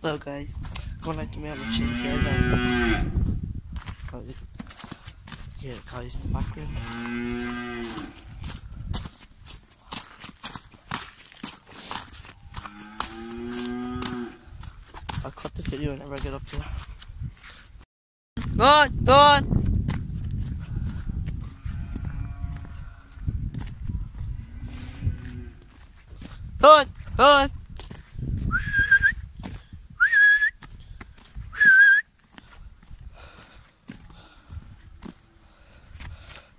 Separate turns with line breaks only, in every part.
Hello guys, go like to on the chin here now. Yeah, guys the background. I'll cut the video whenever I get up to Go on, go on! Go on, go on!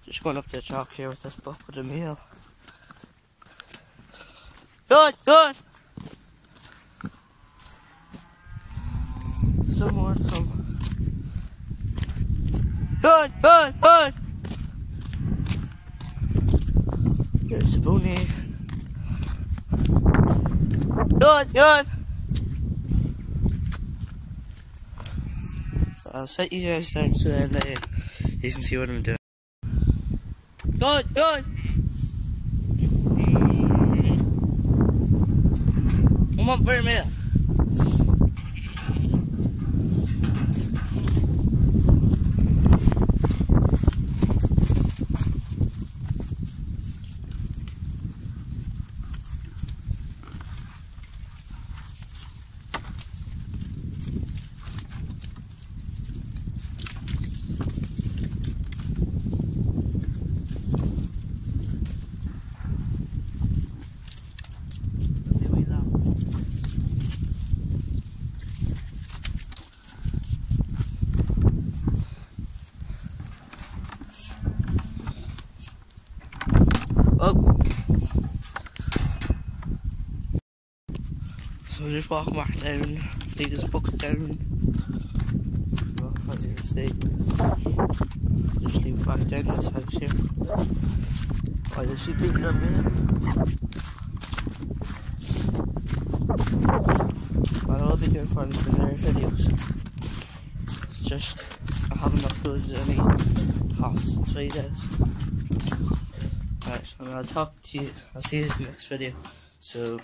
Just going up to the chalk here with this book with a meal. Good, good. Still more to come. Good, good, good. There's a pony. Good, good. I'll set you guys down so then uh, you can see what I'm doing. Good, good. Come on, for a minute. Here we go. Oh. So just walk back down, leave this book down. Well, as you can see, just leave it back down this house here. I just see people in a minute. But I'll be doing the similar videos. It's just I haven't uploaded any past three days. Right, and I'll talk to you. I'll see you in the next video. So